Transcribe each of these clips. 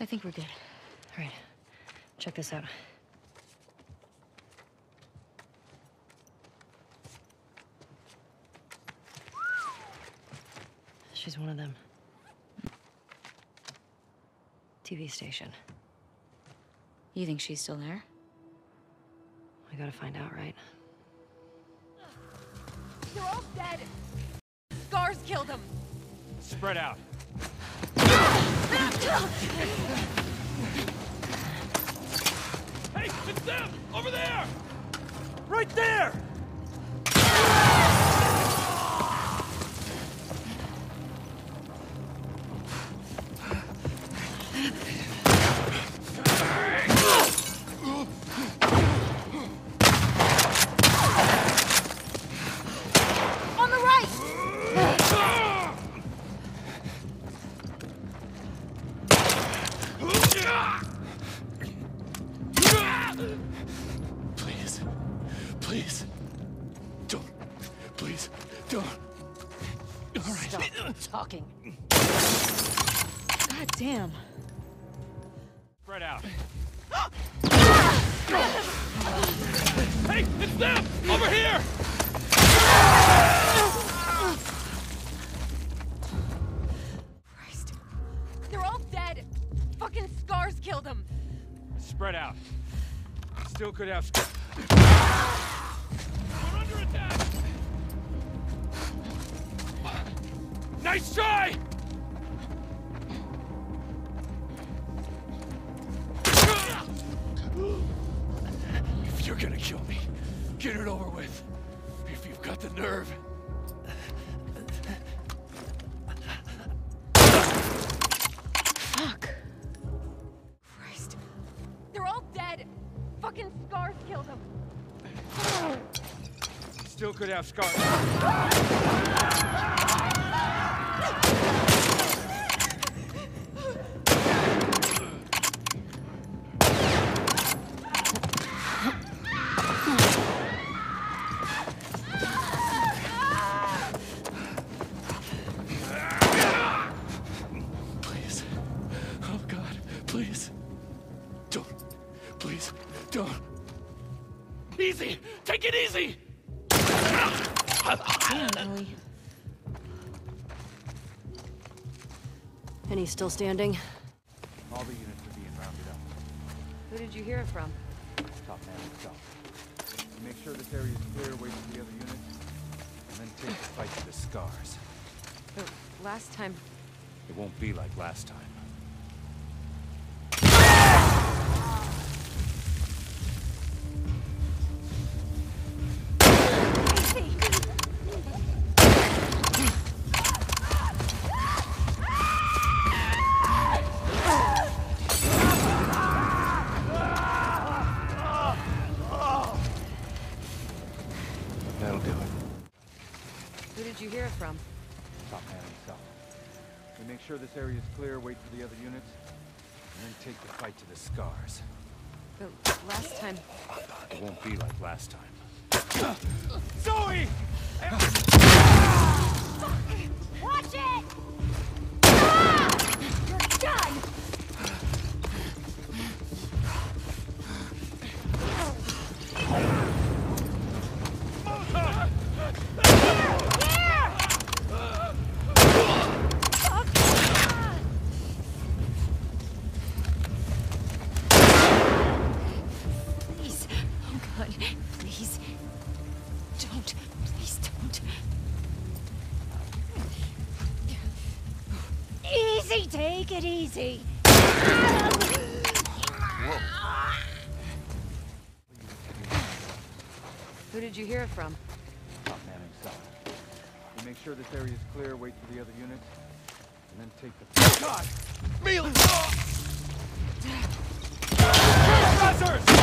I think we're good. All right. Check this out. She's one of them. TV station. You think she's still there? I gotta find out, right? They're all dead. Scars killed them. Spread out. Hey, it's them! Over there! Right there! All right. Stop talking. God damn. Spread out. hey, it's them! Over here! Christ. They're all dead. Fucking scars killed them. Spread out. Still could have. We're under attack! Nice try! If you're gonna kill me, get it over with. If you've got the nerve. Fuck. Christ. They're all dead. Fucking scars killed them. Still could have scars. And he's still standing? All the units are being rounded up. Who did you hear it from? Top man himself. You make sure this area is clear, wait for the other units, and then take the fight to the scars. The last time. It won't be like last time. Sure this area is clear, wait for the other units, and then take the fight to the scars. But last time. It won't be like last time. Zoe! Watch it! Ah! You're done! Take. Who did you hear it from? Top man himself. We make sure this area is clear, wait for the other units, and then take the God! Meal! Motherfucker!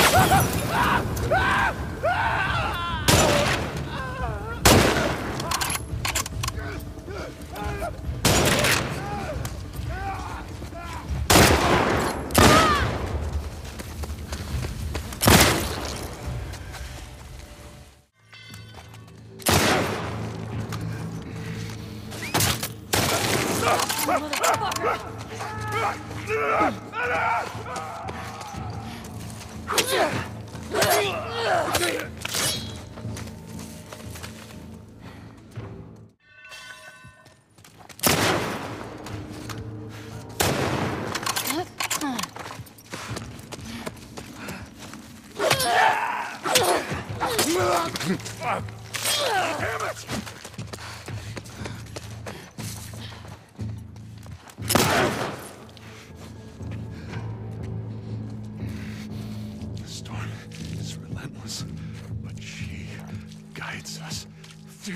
She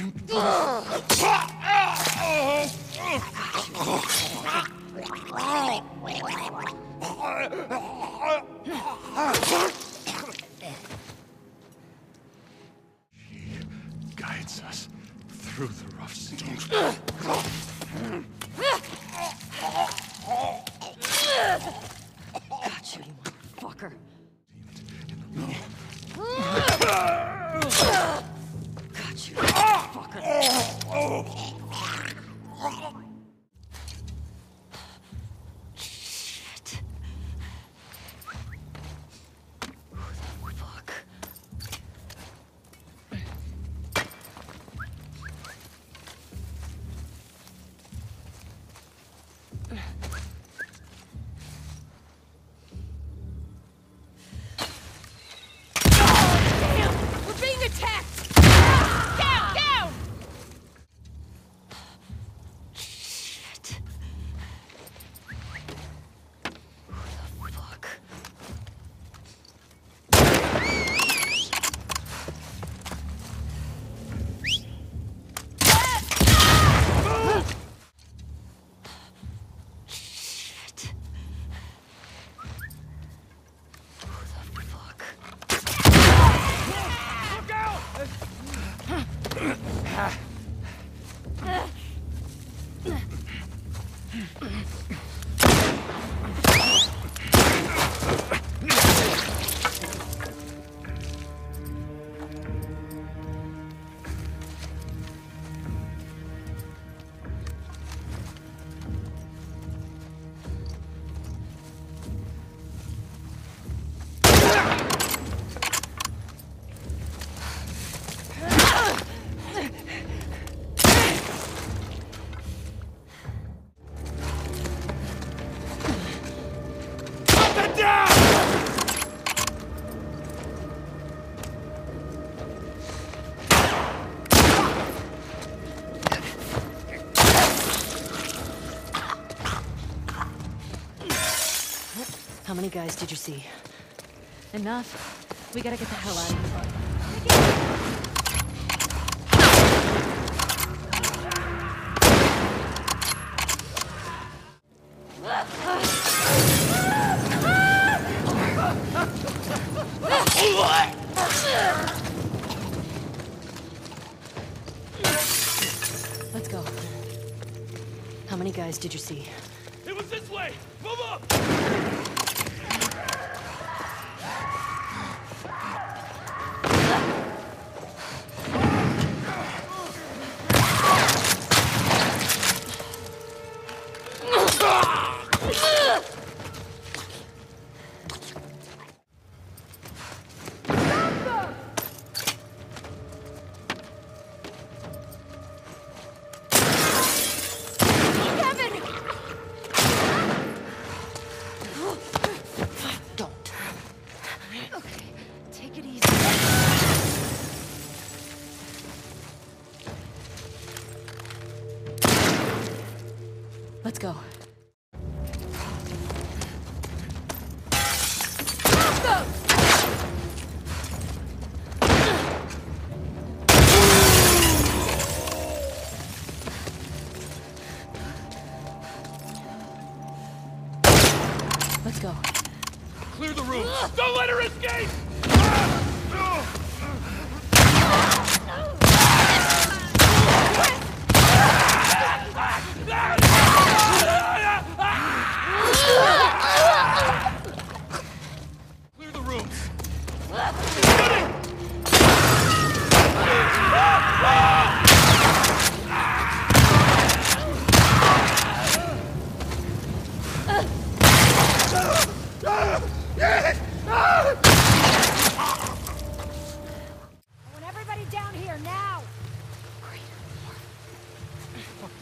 guides us through the rough storm. Many guys did you see? Enough. We gotta get the hell out of here. Let's go. How many guys did you see? Escape!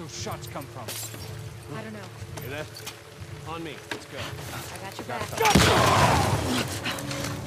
those shots come from? I don't know. You there? On me. Let's go. I got your back.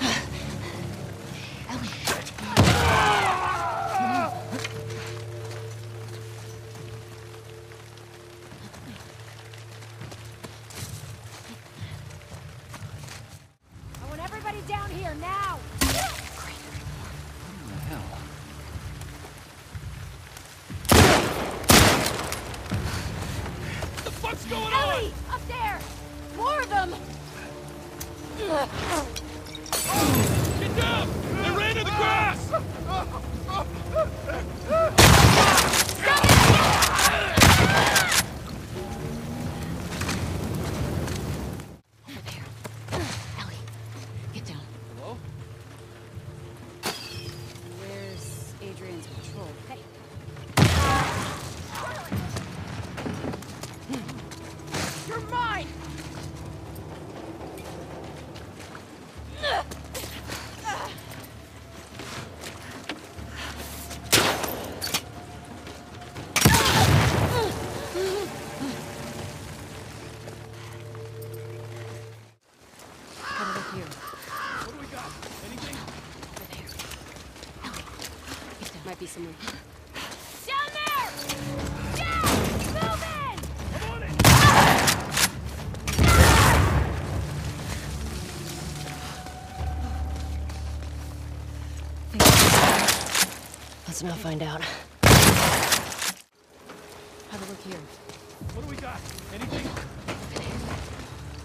Let's not find out. Have a look here. What do we got? Anything?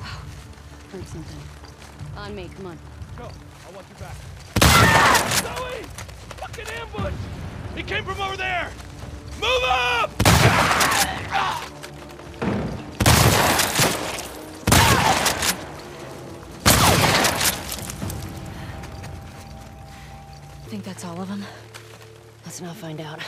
Oh, heard something. On me, come on. Go. I'll watch your back. Zoe! Fucking ambush! He came from over there! Move up! Think that's all of them? Let's not find out.